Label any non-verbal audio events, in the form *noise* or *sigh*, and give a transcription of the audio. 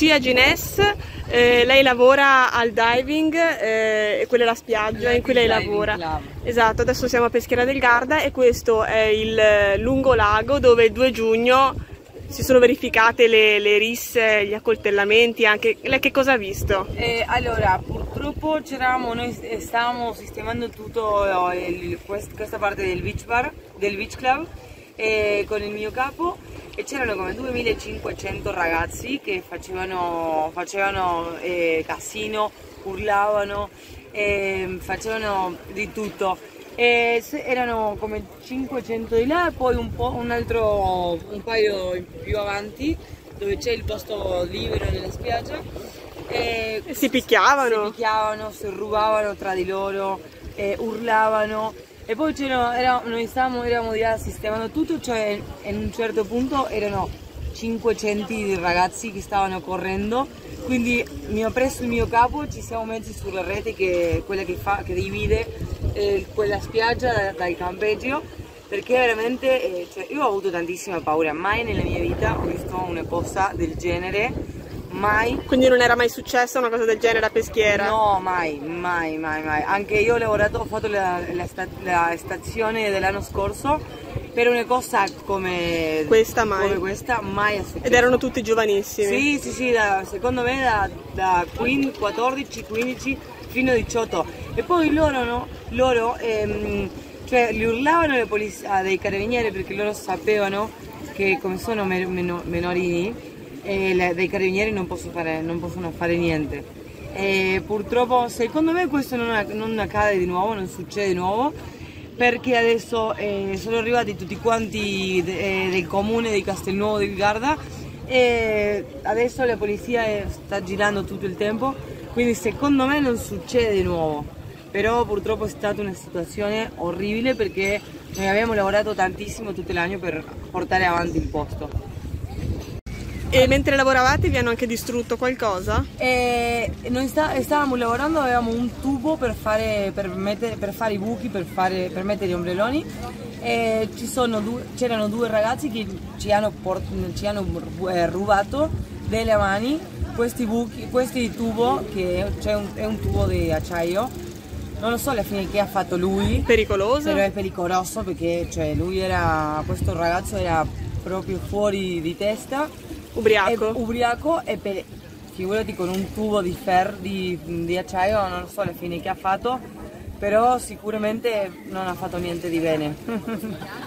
Lucia Gines, eh, lei lavora al diving eh, quella è la spiaggia in cui lei lavora. Club. Esatto, adesso siamo a Peschiera del Garda e questo è il eh, lungo lago dove il 2 giugno si sono verificate le, le risse, gli accoltellamenti, anche lei che cosa ha visto? Eh, allora, purtroppo c'eravamo, noi stavamo sistemando tutto eh, il- quest- questa parte del beach bar, del beach club, eh, con il mio capo e c'erano come 2500 ragazzi che facevano, facevano eh, casino, urlavano, eh, facevano di tutto. E se- erano come 500 di là e poi un, po', un altro, un paio più avanti dove c'è il posto libero nella spiaggia. Si picchiavano? si picchiavano, si rubavano tra di loro, eh, urlavano. E poi c'erano, era- noi stavamo, eravamo di sistemando tutto, cioè in un certo punto erano 500 di ragazzi che stavano correndo, quindi mi ho preso il mio capo, ci siamo messi sulla rete che quella che, fa, che divide eh, quella spiaggia da- dal campeggio, perché veramente, eh, cioè, io ho avuto tantissima paura, mai nella mia vita ho visto una cosa del genere, mai Quindi non era mai successa una cosa del genere a Peschiera? No, mai, mai, mai, mai. Anche io ho lavorato, ho fatto la, la sta- la stazione dell'anno scorso per una cosa come Questa mai. come questa mai è successo. Ed erano tutti giovanissimi? Sì, sì, sì, da- secondo me da, da 15, 14, 15 fino a 18. E poi loro, no? Loro, ehm, cioè, li urlavano le poliz- ah, dei carabinieri perché loro sapevano che come sono me- meno- menorini, eh, le- dei carabinieri non, posso fare- non possono fare niente. E purtroppo, secondo me questo non, non accade di nuovo, non succede di nuovo perché adesso eh, sono arrivati tutti quanti de- eh, del comune di Castelnuovo del Garda e adesso la polizia eh, sta girando tutto il tempo, quindi secondo me non succede di nuovo. Però purtroppo è stata una situazione orribile perché noi abbiamo lavorato tantissimo tutto l'anno per portare avanti il posto. E mentre lavoravate vi hanno anche distrutto qualcosa? E noi sta- stavamo lavorando, avevamo un tubo per fare, per mettere- per fare i buchi, per, fare- per mettere gli ombrelloni. E ci sono due- c'erano due ragazzi che ci hanno, port- ci hanno eh, rubato delle mani questi buchi, questi tubo, che c'è un- è un tubo di acciaio. Non lo so alla fine che ha fatto lui, Pericoloso? però è pericoloso perché cioè, lui era, questo ragazzo era proprio fuori di testa Ubriaco? è ubriaco e per, figurati con un tubo di ferro, di, di acciaio, non so alla fine che ha fatto, però sicuramente non ha fatto niente di bene. *laughs*